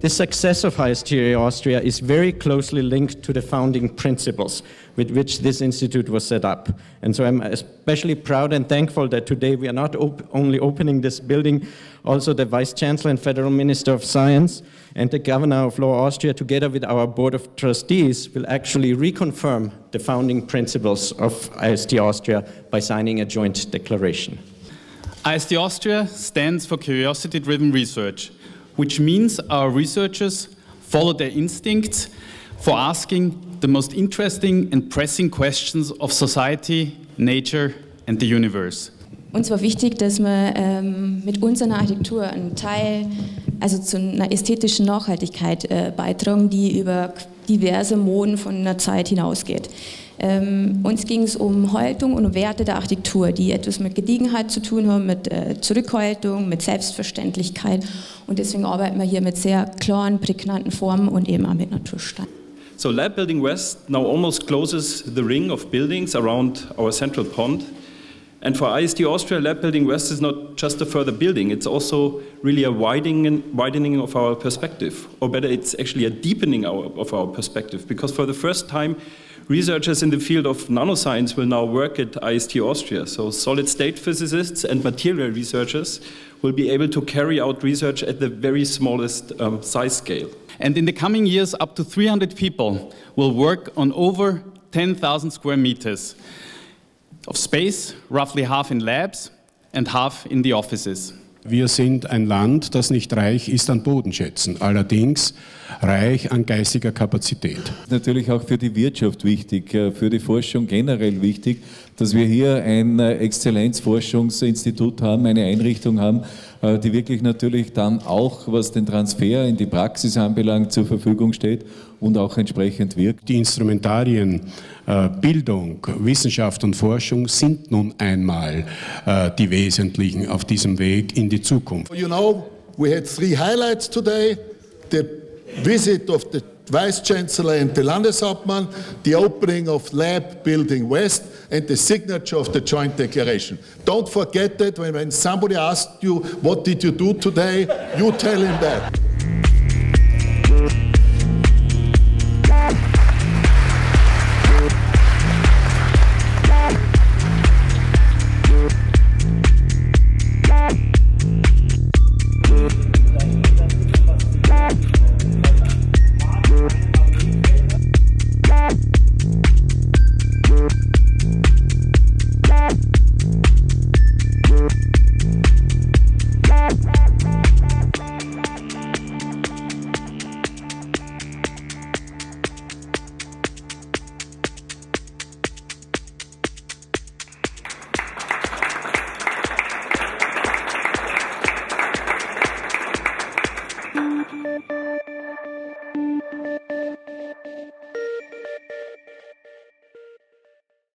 The success of ISTA Austria is very closely linked to the founding principles with which this institute was set up. And so I'm especially proud and thankful that today we are not op only opening this building, also the Vice Chancellor and Federal Minister of Science and the Governor of Law Austria, together with our Board of Trustees, will actually reconfirm the founding principles of IST Austria by signing a joint declaration. IST Austria stands for curiosity driven research which means our researchers follow their instincts for asking the most interesting and pressing questions of society, nature and the universe. Uns war wichtig, dass wir ähm, mit unserer Architektur einen Teil, also zu einer ästhetischen Nachhaltigkeit äh, beitragen, die über diverse Moden von einer Zeit hinausgeht. Ähm, uns ging es um Haltung und Werte der Architektur, die etwas mit Gediegenheit zu tun haben, mit äh, Zurückhaltung, mit Selbstverständlichkeit. Und deswegen arbeiten wir hier mit sehr klaren, prägnanten Formen und eben auch mit Naturstein. So Lab Building West now almost closes the ring of buildings around our central pond. And for ISD Austria, Lab Building West is not just a further building, it's also really a widening, widening of our perspective. Or better, it's actually a deepening our, of our perspective, because for the first time, Researchers in the field of nanoscience will now work at IST Austria. So solid state physicists and material researchers will be able to carry out research at the very smallest um, size scale. And in the coming years, up to 300 people will work on over 10,000 square meters of space, roughly half in labs and half in the offices. Wir sind ein Land, das nicht reich ist an Bodenschätzen, allerdings reich an geistiger Kapazität. Natürlich auch für die Wirtschaft wichtig, äh, für die Forschung generell wichtig, dass wir hier ein äh, Exzellenzforschungsinstitut haben, eine Einrichtung haben, äh, die wirklich natürlich dann auch, was den Transfer in die Praxis anbelangt, zur Verfügung steht und auch entsprechend wirkt. Die Instrumentarien äh, Bildung, Wissenschaft und Forschung sind nun einmal die wesentlichen auf diesem Weg in die Zukunft. You know, we had three highlights today. The visit of the Vice Chancellor and the Landeshauptmann, the opening of Lab Building West, and the signature of the joint declaration. Don't forget that when, when somebody asks you, what did you do today, you tell him that. みんなで。